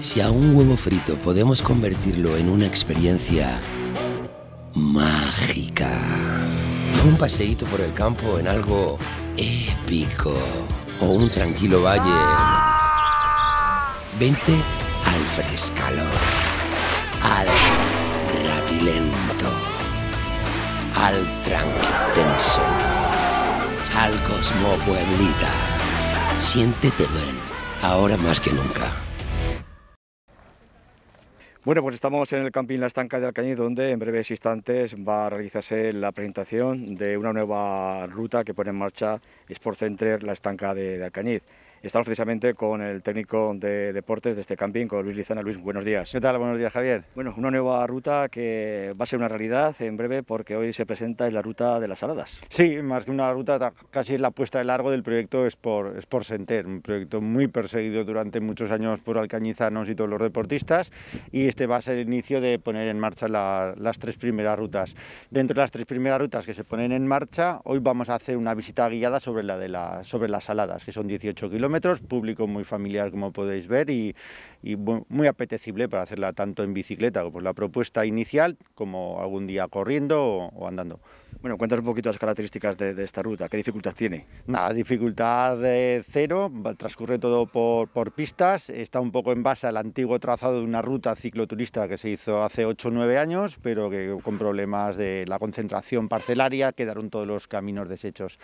Si a un huevo frito podemos convertirlo en una experiencia mágica, un paseíto por el campo en algo épico o un tranquilo valle, vente al frescalo, al rapilento, al tranquitenso, pueblita. Siéntete bien, ahora más que nunca. Bueno, pues estamos en el camping La Estanca de Alcañiz, donde en breves instantes va a realizarse la presentación de una nueva ruta que pone en marcha Sport Center La Estanca de, Alcañiz. Estamos precisamente con el técnico de deportes de este camping, con Luis Lizana. Luis, buenos días. ¿Qué tal? Buenos días, Javier. Bueno, una nueva ruta que va a ser una realidad en breve porque hoy se presenta es la ruta de las saladas. Sí, más que una ruta, casi es la puesta de largo del proyecto Sport, Sport Center, un proyecto muy perseguido durante muchos años por alcañizanos y todos los deportistas y este va a ser el inicio de poner en marcha las tres primeras rutas. Dentro de las tres primeras rutas que se ponen en marcha, hoy vamos a hacer una visita guiada sobre, la de la, sobre las saladas, que son 18 kilómetros público muy familiar como podéis ver y, muy apetecible para hacerla tanto en bicicleta, como la propuesta inicial, como algún día corriendo o andando. Bueno, cuéntanos un poquito las características de, esta ruta, ¿qué dificultad tiene? Nada, dificultad cero, transcurre todo por, por, pistas, está un poco en base al antiguo trazado de una ruta cicloturista que se hizo hace 8 o 9 años, pero que con problemas de la concentración parcelaria quedaron todos los caminos deshechos.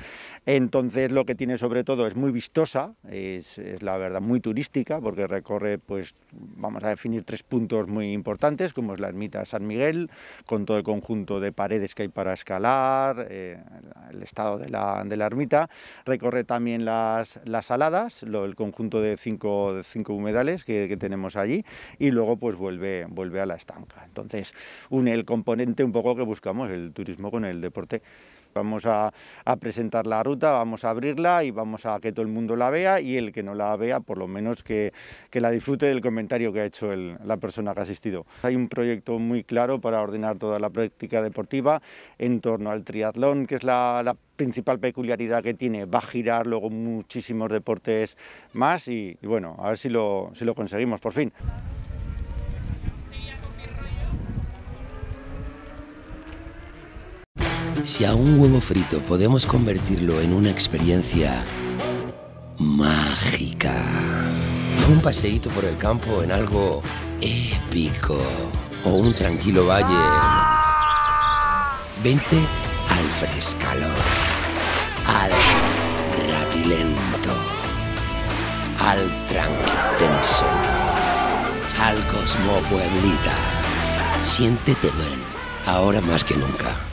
Entonces lo que tiene sobre todo es muy vistosa, es, es la verdad muy turística, porque recorre, pues vamos a definir tres puntos muy importantes, como es la ermita San Miguel, con todo el conjunto de paredes que hay para escalar, eh, el estado de la, de la, ermita, recorre también las, las saladas, el conjunto de cinco, cinco humedales que, que, tenemos allí, y luego pues vuelve, vuelve a la estanca. Entonces une el componente un poco que buscamos, el turismo con el deporte. Vamos a, presentar la ruta, vamos a abrirla y vamos a que todo el mundo la vea y el que no la vea, por lo menos que, la disfrute del comentario que ha hecho la persona que ha asistido. Hay un proyecto muy claro para ordenar toda la práctica deportiva en torno al triatlón, que es la, principal peculiaridad que tiene. Va a girar luego muchísimos deportes más y, bueno, a ver si lo conseguimos por fin. Si a un huevo frito podemos convertirlo en una experiencia mágica, un paseíto por el campo en algo épico. O un tranquilo valle, vente al frescalo, al rapilento, al tranquitenso, al cosmo pueblita. Siéntete bien, ahora más que nunca.